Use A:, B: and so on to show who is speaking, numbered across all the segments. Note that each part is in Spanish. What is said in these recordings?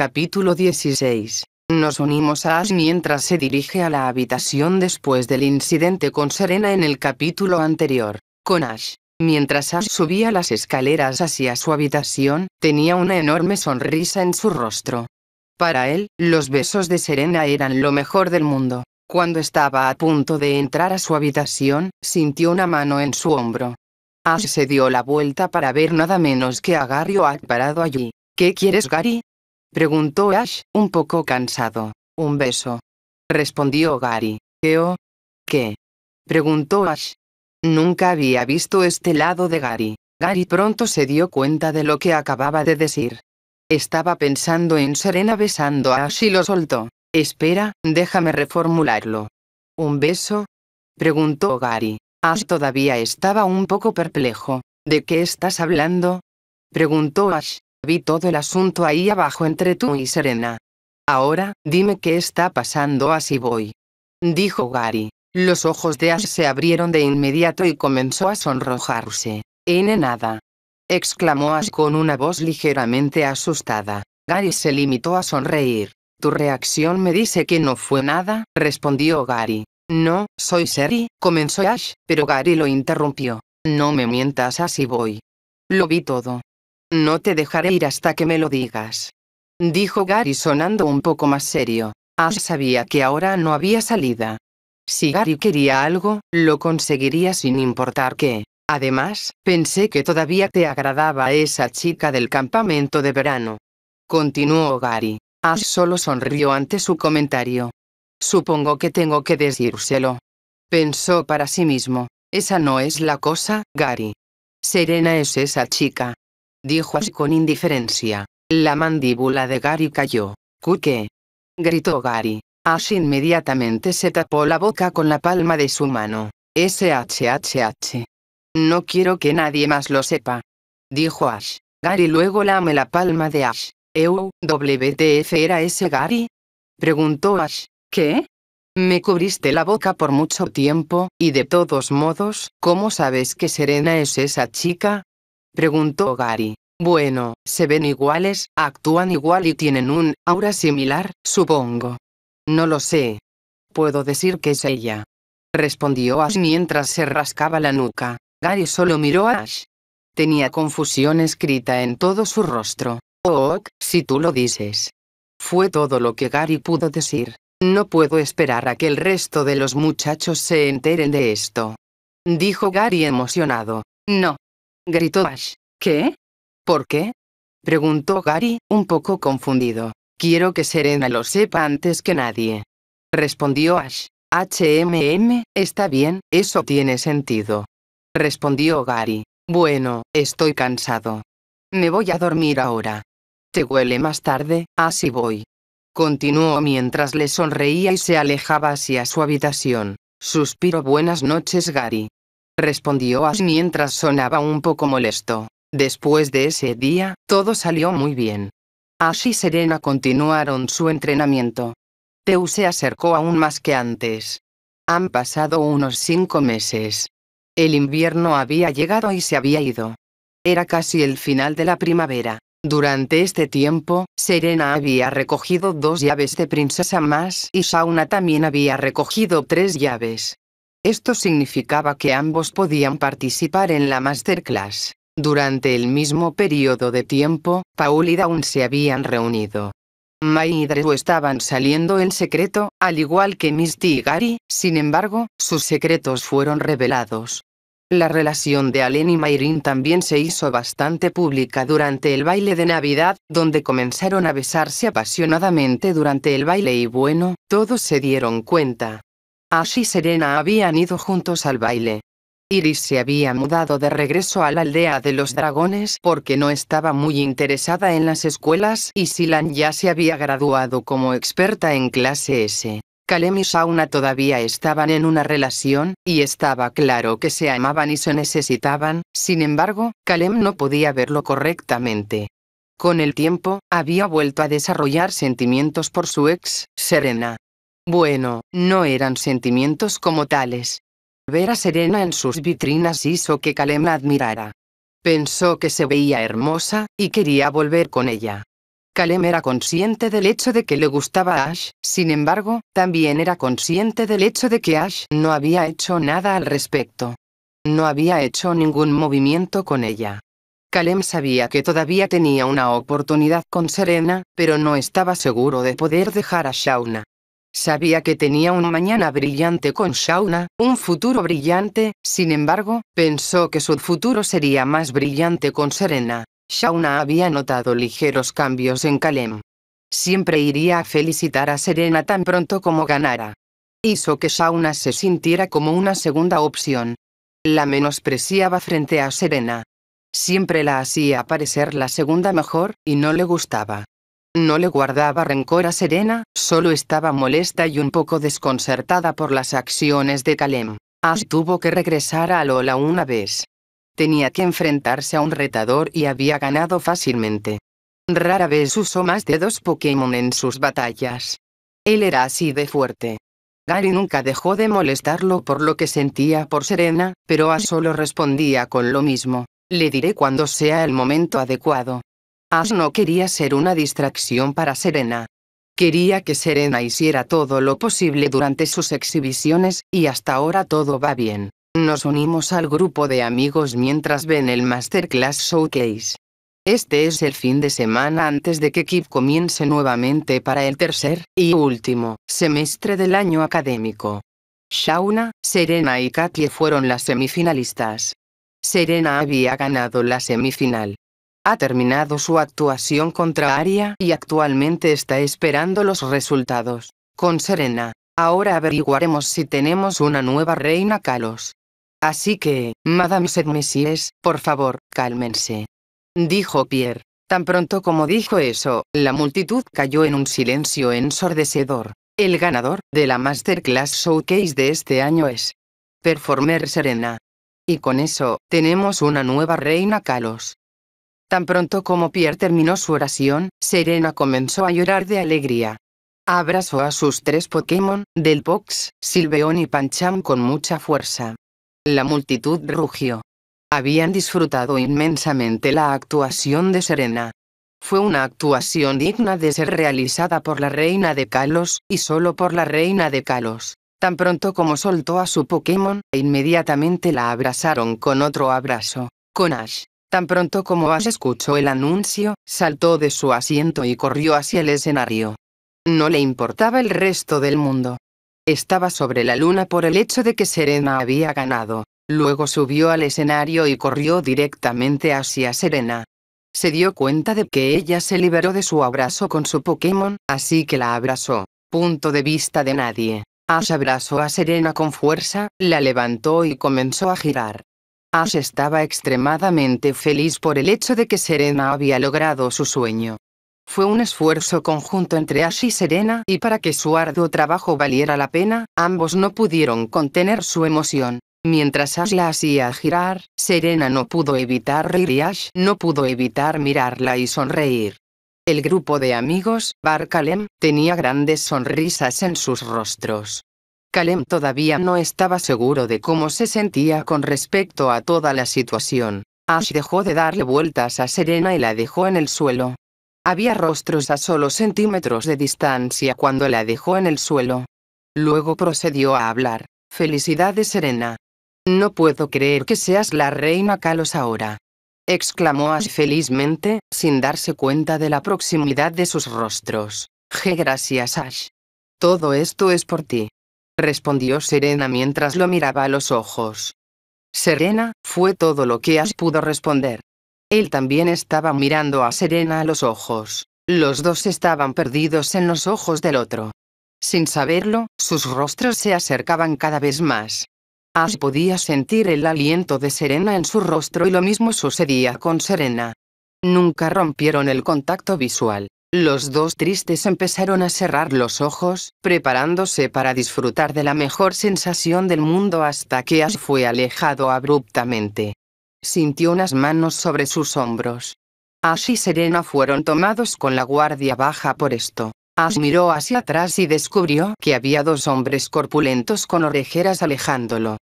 A: Capítulo 16. Nos unimos a Ash mientras se dirige a la habitación después del incidente con Serena en el capítulo anterior. Con Ash. Mientras Ash subía las escaleras hacia su habitación, tenía una enorme sonrisa en su rostro. Para él, los besos de Serena eran lo mejor del mundo. Cuando estaba a punto de entrar a su habitación, sintió una mano en su hombro. Ash se dio la vuelta para ver nada menos que a Gary Oak parado allí. ¿Qué quieres Gary? Preguntó Ash, un poco cansado. Un beso. Respondió Gary. ¿Qué o? ¿Qué? Preguntó Ash. Nunca había visto este lado de Gary. Gary pronto se dio cuenta de lo que acababa de decir. Estaba pensando en Serena besando a Ash y lo soltó. Espera, déjame reformularlo. ¿Un beso? Preguntó Gary. Ash todavía estaba un poco perplejo. ¿De qué estás hablando? Preguntó Ash. Vi todo el asunto ahí abajo entre tú y Serena. Ahora, dime qué está pasando así voy. Dijo Gary. Los ojos de Ash se abrieron de inmediato y comenzó a sonrojarse. En nada. Exclamó Ash con una voz ligeramente asustada. Gary se limitó a sonreír. Tu reacción me dice que no fue nada, respondió Gary. No, soy Seri, comenzó Ash, pero Gary lo interrumpió. No me mientas así voy. Lo vi todo. No te dejaré ir hasta que me lo digas. Dijo Gary sonando un poco más serio. Ash sabía que ahora no había salida. Si Gary quería algo, lo conseguiría sin importar qué. Además, pensé que todavía te agradaba esa chica del campamento de verano. Continuó Gary. Ash solo sonrió ante su comentario. Supongo que tengo que decírselo. Pensó para sí mismo. Esa no es la cosa, Gary. Serena es esa chica dijo Ash con indiferencia. La mandíbula de Gary cayó. ¿Qué? gritó Gary. Ash inmediatamente se tapó la boca con la palma de su mano. SHHH. No quiero que nadie más lo sepa. Dijo Ash. Gary luego lame la palma de Ash. ¿Eu, WTF era ese Gary? Preguntó Ash. ¿Qué? Me cubriste la boca por mucho tiempo, y de todos modos, ¿cómo sabes que Serena es esa chica? Preguntó Gary. Bueno, se ven iguales, actúan igual y tienen un aura similar, supongo. No lo sé. Puedo decir que es ella. Respondió Ash mientras se rascaba la nuca. Gary solo miró a Ash. Tenía confusión escrita en todo su rostro. Oh, si tú lo dices. Fue todo lo que Gary pudo decir. No puedo esperar a que el resto de los muchachos se enteren de esto. Dijo Gary emocionado. No, gritó Ash. ¿Qué? ¿Por qué? preguntó Gary, un poco confundido. Quiero que Serena lo sepa antes que nadie. Respondió Ash. HMM, está bien, eso tiene sentido. Respondió Gary. Bueno, estoy cansado. Me voy a dormir ahora. ¿Te huele más tarde? Así voy. Continuó mientras le sonreía y se alejaba hacia su habitación. Suspiro buenas noches Gary respondió Ash mientras sonaba un poco molesto. Después de ese día, todo salió muy bien. Ash y Serena continuaron su entrenamiento. Teu se acercó aún más que antes. Han pasado unos cinco meses. El invierno había llegado y se había ido. Era casi el final de la primavera. Durante este tiempo, Serena había recogido dos llaves de princesa más y Shauna también había recogido tres llaves. Esto significaba que ambos podían participar en la masterclass. Durante el mismo periodo de tiempo, Paul y Dawn se habían reunido. Mai y Drew estaban saliendo en secreto, al igual que Misty y Gary, sin embargo, sus secretos fueron revelados. La relación de Allen y Mayrin también se hizo bastante pública durante el baile de Navidad, donde comenzaron a besarse apasionadamente durante el baile y bueno, todos se dieron cuenta. Ash y Serena habían ido juntos al baile. Iris se había mudado de regreso a la aldea de los dragones porque no estaba muy interesada en las escuelas y Silan ya se había graduado como experta en clase S. Kalem y Shauna todavía estaban en una relación, y estaba claro que se amaban y se necesitaban, sin embargo, Kalem no podía verlo correctamente. Con el tiempo, había vuelto a desarrollar sentimientos por su ex, Serena. Bueno, no eran sentimientos como tales. Ver a Serena en sus vitrinas hizo que Kalem la admirara. Pensó que se veía hermosa, y quería volver con ella. Kalem era consciente del hecho de que le gustaba a Ash, sin embargo, también era consciente del hecho de que Ash no había hecho nada al respecto. No había hecho ningún movimiento con ella. Kalem sabía que todavía tenía una oportunidad con Serena, pero no estaba seguro de poder dejar a Shauna. Sabía que tenía un mañana brillante con Shauna, un futuro brillante, sin embargo, pensó que su futuro sería más brillante con Serena. Shauna había notado ligeros cambios en Kalem. Siempre iría a felicitar a Serena tan pronto como ganara. Hizo que Shauna se sintiera como una segunda opción. La menospreciaba frente a Serena. Siempre la hacía parecer la segunda mejor, y no le gustaba. No le guardaba rencor a Serena, solo estaba molesta y un poco desconcertada por las acciones de Kalem. Ash tuvo que regresar a Lola una vez tenía que enfrentarse a un retador y había ganado fácilmente. Rara vez usó más de dos Pokémon en sus batallas. Él era así de fuerte. Gary nunca dejó de molestarlo por lo que sentía por Serena, pero Ash solo respondía con lo mismo. Le diré cuando sea el momento adecuado. Ash no quería ser una distracción para Serena. Quería que Serena hiciera todo lo posible durante sus exhibiciones, y hasta ahora todo va bien. Nos unimos al grupo de amigos mientras ven el Masterclass Showcase. Este es el fin de semana antes de que Kip comience nuevamente para el tercer y último semestre del año académico. Shauna, Serena y Katie fueron las semifinalistas. Serena había ganado la semifinal. Ha terminado su actuación contra Aria y actualmente está esperando los resultados. Con Serena, ahora averiguaremos si tenemos una nueva reina Kalos. Así que, Madame Sedmesies, por favor, cálmense. Dijo Pierre. Tan pronto como dijo eso, la multitud cayó en un silencio ensordecedor. El ganador de la Masterclass Showcase de este año es Performer Serena. Y con eso, tenemos una nueva reina Kalos. Tan pronto como Pierre terminó su oración, Serena comenzó a llorar de alegría. Abrazó a sus tres Pokémon, Del Pox, Silveon y Pancham con mucha fuerza. La multitud rugió. Habían disfrutado inmensamente la actuación de Serena. Fue una actuación digna de ser realizada por la reina de Kalos, y solo por la reina de Kalos. Tan pronto como soltó a su Pokémon, inmediatamente la abrazaron con otro abrazo. Con Ash. Tan pronto como Ash escuchó el anuncio, saltó de su asiento y corrió hacia el escenario. No le importaba el resto del mundo. Estaba sobre la luna por el hecho de que Serena había ganado. Luego subió al escenario y corrió directamente hacia Serena. Se dio cuenta de que ella se liberó de su abrazo con su Pokémon, así que la abrazó. Punto de vista de nadie. Ash abrazó a Serena con fuerza, la levantó y comenzó a girar. Ash estaba extremadamente feliz por el hecho de que Serena había logrado su sueño. Fue un esfuerzo conjunto entre Ash y Serena y para que su arduo trabajo valiera la pena, ambos no pudieron contener su emoción. Mientras Ash la hacía girar, Serena no pudo evitar reír y Ash no pudo evitar mirarla y sonreír. El grupo de amigos, Bar Kalem, tenía grandes sonrisas en sus rostros. Kalem todavía no estaba seguro de cómo se sentía con respecto a toda la situación. Ash dejó de darle vueltas a Serena y la dejó en el suelo. Había rostros a solo centímetros de distancia cuando la dejó en el suelo. Luego procedió a hablar. Felicidades Serena. No puedo creer que seas la reina Kalos ahora. Exclamó Ash felizmente, sin darse cuenta de la proximidad de sus rostros. G gracias Ash. Todo esto es por ti. Respondió Serena mientras lo miraba a los ojos. Serena, fue todo lo que Ash pudo responder. Él también estaba mirando a Serena a los ojos. Los dos estaban perdidos en los ojos del otro. Sin saberlo, sus rostros se acercaban cada vez más. Ash podía sentir el aliento de Serena en su rostro y lo mismo sucedía con Serena. Nunca rompieron el contacto visual. Los dos tristes empezaron a cerrar los ojos, preparándose para disfrutar de la mejor sensación del mundo hasta que Ash fue alejado abruptamente. Sintió unas manos sobre sus hombros. Ash y Serena fueron tomados con la guardia baja por esto. Ash miró hacia atrás y descubrió que había dos hombres corpulentos con orejeras alejándolo.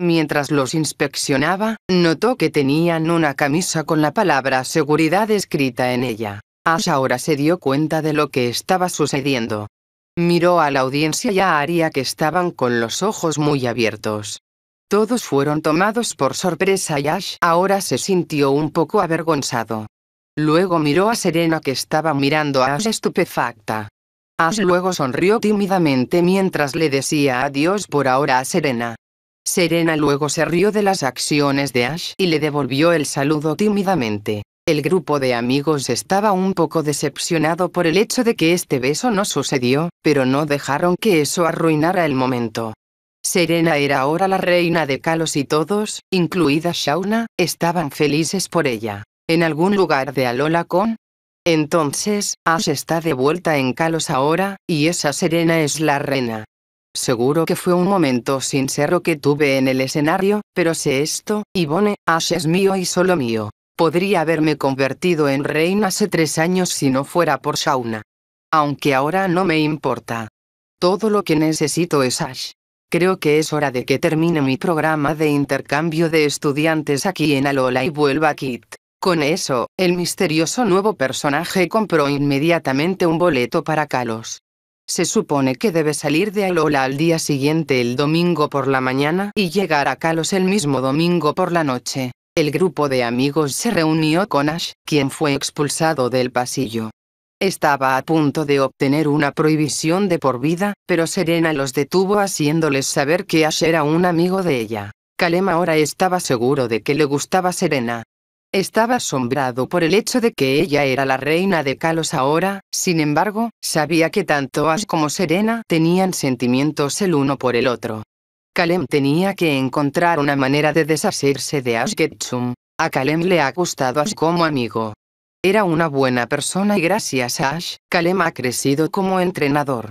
A: Mientras los inspeccionaba, notó que tenían una camisa con la palabra seguridad escrita en ella. Ash ahora se dio cuenta de lo que estaba sucediendo. Miró a la audiencia y a Aria que estaban con los ojos muy abiertos. Todos fueron tomados por sorpresa y Ash ahora se sintió un poco avergonzado. Luego miró a Serena que estaba mirando a Ash estupefacta. Ash luego sonrió tímidamente mientras le decía adiós por ahora a Serena. Serena luego se rió de las acciones de Ash y le devolvió el saludo tímidamente. El grupo de amigos estaba un poco decepcionado por el hecho de que este beso no sucedió, pero no dejaron que eso arruinara el momento. Serena era ahora la reina de Kalos y todos, incluida Shauna, estaban felices por ella. ¿En algún lugar de Alola con? Entonces, Ash está de vuelta en Kalos ahora, y esa Serena es la reina. Seguro que fue un momento sincero que tuve en el escenario, pero sé esto, Ivone, Ash es mío y solo mío. Podría haberme convertido en reina hace tres años si no fuera por Shauna. Aunque ahora no me importa. Todo lo que necesito es Ash. Creo que es hora de que termine mi programa de intercambio de estudiantes aquí en Alola y vuelva a Kit. Con eso, el misterioso nuevo personaje compró inmediatamente un boleto para Kalos. Se supone que debe salir de Alola al día siguiente el domingo por la mañana y llegar a Kalos el mismo domingo por la noche. El grupo de amigos se reunió con Ash, quien fue expulsado del pasillo. Estaba a punto de obtener una prohibición de por vida, pero Serena los detuvo haciéndoles saber que Ash era un amigo de ella. Kalem ahora estaba seguro de que le gustaba Serena. Estaba asombrado por el hecho de que ella era la reina de Kalos ahora, sin embargo, sabía que tanto Ash como Serena tenían sentimientos el uno por el otro. Kalem tenía que encontrar una manera de deshacerse de Ash Ketchum. A Kalem le ha gustado Ash como amigo. Era una buena persona y gracias a Ash, Kalem ha crecido como entrenador.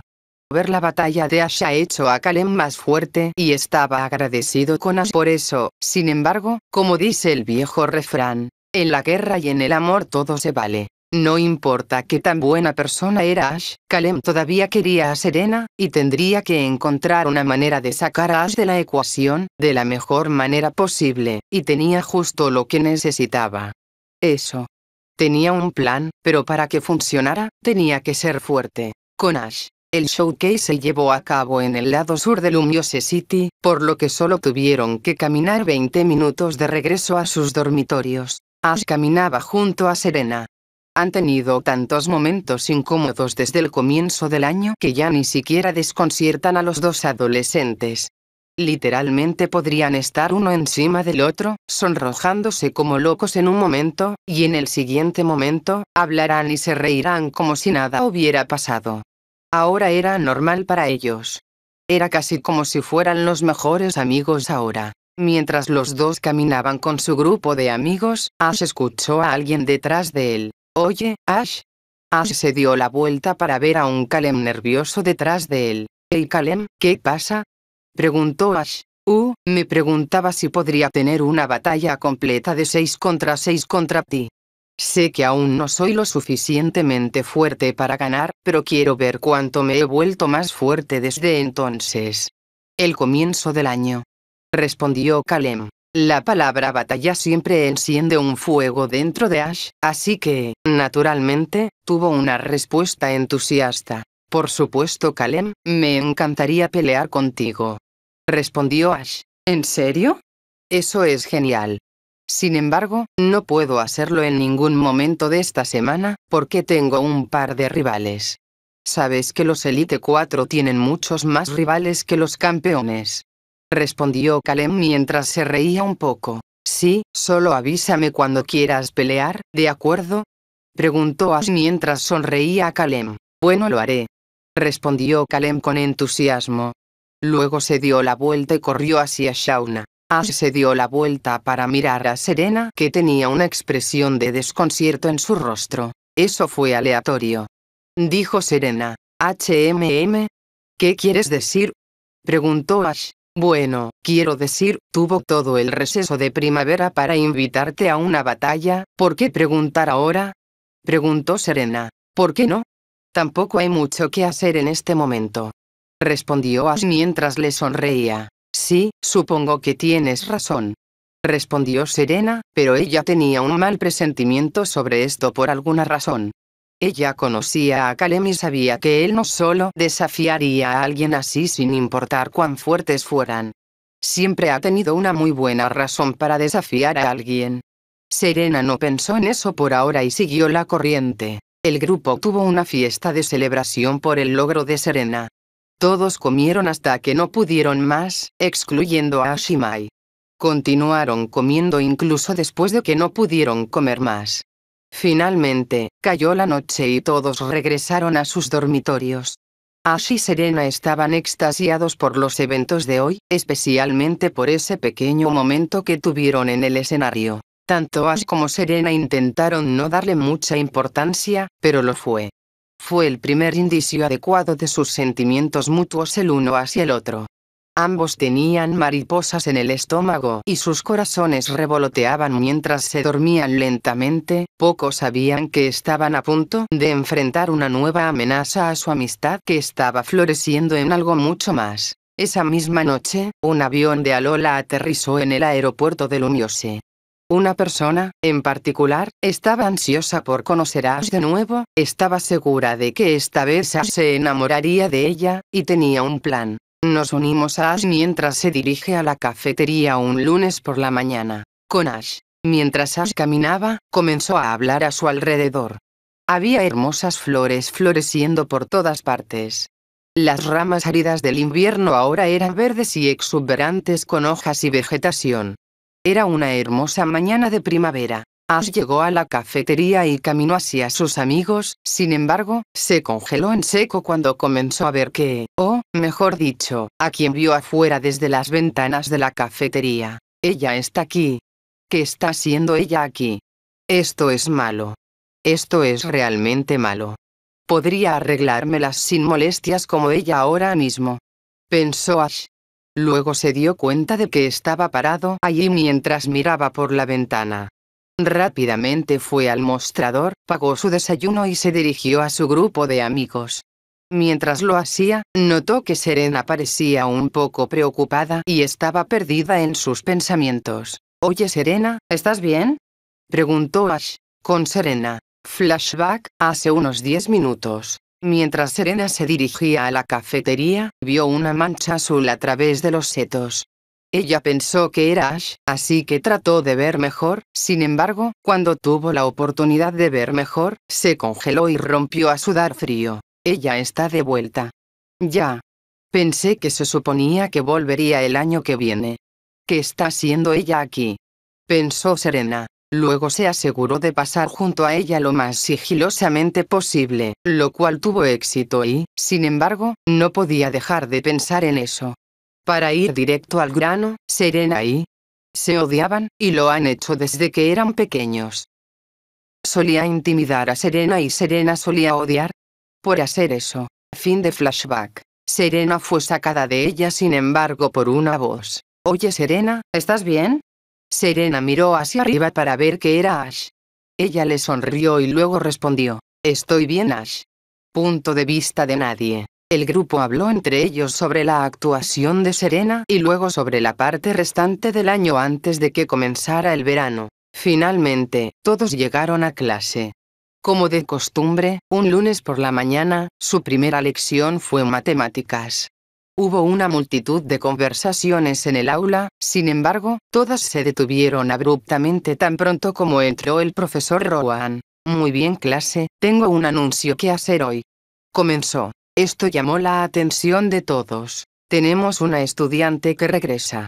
A: Ver la batalla de Ash ha hecho a Kalem más fuerte y estaba agradecido con Ash por eso, sin embargo, como dice el viejo refrán, en la guerra y en el amor todo se vale. No importa qué tan buena persona era Ash, Kalem todavía quería a Serena, y tendría que encontrar una manera de sacar a Ash de la ecuación, de la mejor manera posible, y tenía justo lo que necesitaba. Eso. Tenía un plan, pero para que funcionara, tenía que ser fuerte. Con Ash. El showcase se llevó a cabo en el lado sur de Lumiose City, por lo que solo tuvieron que caminar 20 minutos de regreso a sus dormitorios. Ash caminaba junto a Serena. Han tenido tantos momentos incómodos desde el comienzo del año que ya ni siquiera desconciertan a los dos adolescentes. Literalmente podrían estar uno encima del otro, sonrojándose como locos en un momento, y en el siguiente momento, hablarán y se reirán como si nada hubiera pasado. Ahora era normal para ellos. Era casi como si fueran los mejores amigos ahora. Mientras los dos caminaban con su grupo de amigos, Ash escuchó a alguien detrás de él. Oye, Ash. Ash se dio la vuelta para ver a un Kalem nervioso detrás de él. Hey Kalem, ¿qué pasa? Preguntó Ash. Uh, me preguntaba si podría tener una batalla completa de 6 contra 6 contra ti. Sé que aún no soy lo suficientemente fuerte para ganar, pero quiero ver cuánto me he vuelto más fuerte desde entonces. El comienzo del año. Respondió Kalem. La palabra batalla siempre enciende un fuego dentro de Ash, así que, naturalmente, tuvo una respuesta entusiasta. Por supuesto Kalem, me encantaría pelear contigo. Respondió Ash. ¿En serio? Eso es genial. Sin embargo, no puedo hacerlo en ningún momento de esta semana, porque tengo un par de rivales. Sabes que los Elite 4 tienen muchos más rivales que los campeones. Respondió Kalem mientras se reía un poco. Sí, solo avísame cuando quieras pelear, ¿de acuerdo? Preguntó Ash mientras sonreía a Kalem. Bueno lo haré respondió Kalem con entusiasmo. Luego se dio la vuelta y corrió hacia Shauna. Ash se dio la vuelta para mirar a Serena que tenía una expresión de desconcierto en su rostro. Eso fue aleatorio. Dijo Serena. HMM. ¿Qué quieres decir? Preguntó Ash. Bueno, quiero decir, tuvo todo el receso de primavera para invitarte a una batalla, ¿por qué preguntar ahora? Preguntó Serena. ¿Por qué no? Tampoco hay mucho que hacer en este momento. Respondió Ash mientras le sonreía. Sí, supongo que tienes razón. Respondió Serena, pero ella tenía un mal presentimiento sobre esto por alguna razón. Ella conocía a Kalem y sabía que él no solo desafiaría a alguien así sin importar cuán fuertes fueran. Siempre ha tenido una muy buena razón para desafiar a alguien. Serena no pensó en eso por ahora y siguió la corriente. El grupo tuvo una fiesta de celebración por el logro de Serena. Todos comieron hasta que no pudieron más, excluyendo a Ashimai. Continuaron comiendo incluso después de que no pudieron comer más. Finalmente, cayó la noche y todos regresaron a sus dormitorios. Ash y Serena estaban extasiados por los eventos de hoy, especialmente por ese pequeño momento que tuvieron en el escenario. Tanto Ash como Serena intentaron no darle mucha importancia, pero lo fue. Fue el primer indicio adecuado de sus sentimientos mutuos el uno hacia el otro. Ambos tenían mariposas en el estómago y sus corazones revoloteaban mientras se dormían lentamente, pocos sabían que estaban a punto de enfrentar una nueva amenaza a su amistad que estaba floreciendo en algo mucho más. Esa misma noche, un avión de Alola aterrizó en el aeropuerto de Lumiose. Una persona, en particular, estaba ansiosa por conocer a Ash de nuevo, estaba segura de que esta vez Ash se enamoraría de ella, y tenía un plan. Nos unimos a Ash mientras se dirige a la cafetería un lunes por la mañana. Con Ash. Mientras Ash caminaba, comenzó a hablar a su alrededor. Había hermosas flores floreciendo por todas partes. Las ramas áridas del invierno ahora eran verdes y exuberantes con hojas y vegetación. Era una hermosa mañana de primavera. Ash llegó a la cafetería y caminó hacia sus amigos, sin embargo, se congeló en seco cuando comenzó a ver que, o, mejor dicho, a quien vio afuera desde las ventanas de la cafetería. Ella está aquí. ¿Qué está haciendo ella aquí? Esto es malo. Esto es realmente malo. Podría arreglármelas sin molestias como ella ahora mismo. Pensó Ash. Luego se dio cuenta de que estaba parado allí mientras miraba por la ventana. Rápidamente fue al mostrador, pagó su desayuno y se dirigió a su grupo de amigos. Mientras lo hacía, notó que Serena parecía un poco preocupada y estaba perdida en sus pensamientos. Oye Serena, ¿estás bien? Preguntó Ash. Con Serena. Flashback, hace unos 10 minutos. Mientras Serena se dirigía a la cafetería, vio una mancha azul a través de los setos. Ella pensó que era Ash, así que trató de ver mejor, sin embargo, cuando tuvo la oportunidad de ver mejor, se congeló y rompió a sudar frío. Ella está de vuelta. Ya. Pensé que se suponía que volvería el año que viene. ¿Qué está haciendo ella aquí? Pensó Serena. Luego se aseguró de pasar junto a ella lo más sigilosamente posible, lo cual tuvo éxito y, sin embargo, no podía dejar de pensar en eso. Para ir directo al grano, Serena y se odiaban, y lo han hecho desde que eran pequeños. Solía intimidar a Serena y Serena solía odiar. Por hacer eso. Fin de flashback. Serena fue sacada de ella sin embargo por una voz. Oye Serena, ¿estás bien? Serena miró hacia arriba para ver que era Ash. Ella le sonrió y luego respondió. Estoy bien Ash. Punto de vista de nadie. El grupo habló entre ellos sobre la actuación de Serena y luego sobre la parte restante del año antes de que comenzara el verano. Finalmente, todos llegaron a clase. Como de costumbre, un lunes por la mañana, su primera lección fue matemáticas. Hubo una multitud de conversaciones en el aula, sin embargo, todas se detuvieron abruptamente tan pronto como entró el profesor Rowan. Muy bien clase, tengo un anuncio que hacer hoy. Comenzó. Esto llamó la atención de todos. Tenemos una estudiante que regresa.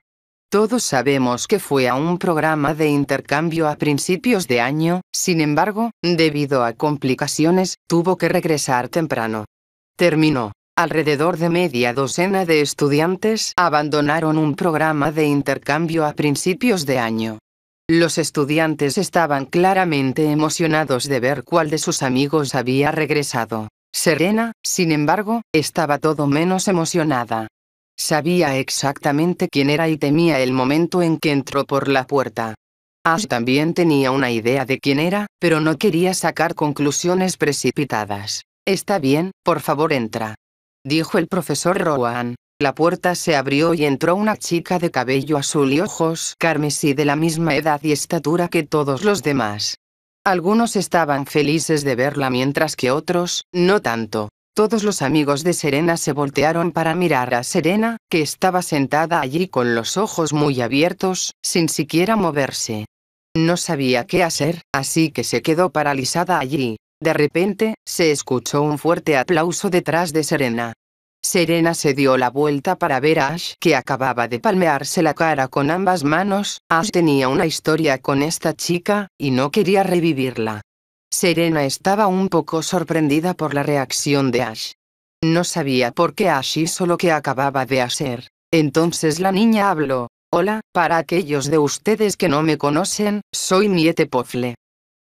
A: Todos sabemos que fue a un programa de intercambio a principios de año, sin embargo, debido a complicaciones, tuvo que regresar temprano. Terminó. Alrededor de media docena de estudiantes abandonaron un programa de intercambio a principios de año. Los estudiantes estaban claramente emocionados de ver cuál de sus amigos había regresado. Serena, sin embargo, estaba todo menos emocionada. Sabía exactamente quién era y temía el momento en que entró por la puerta. Ash también tenía una idea de quién era, pero no quería sacar conclusiones precipitadas. Está bien, por favor entra. Dijo el profesor Rowan. La puerta se abrió y entró una chica de cabello azul y ojos carmesí de la misma edad y estatura que todos los demás. Algunos estaban felices de verla mientras que otros, no tanto. Todos los amigos de Serena se voltearon para mirar a Serena, que estaba sentada allí con los ojos muy abiertos, sin siquiera moverse. No sabía qué hacer, así que se quedó paralizada allí. De repente, se escuchó un fuerte aplauso detrás de Serena. Serena se dio la vuelta para ver a Ash que acababa de palmearse la cara con ambas manos. Ash tenía una historia con esta chica, y no quería revivirla. Serena estaba un poco sorprendida por la reacción de Ash. No sabía por qué Ash hizo lo que acababa de hacer. Entonces la niña habló. Hola, para aquellos de ustedes que no me conocen, soy Miete Pofle.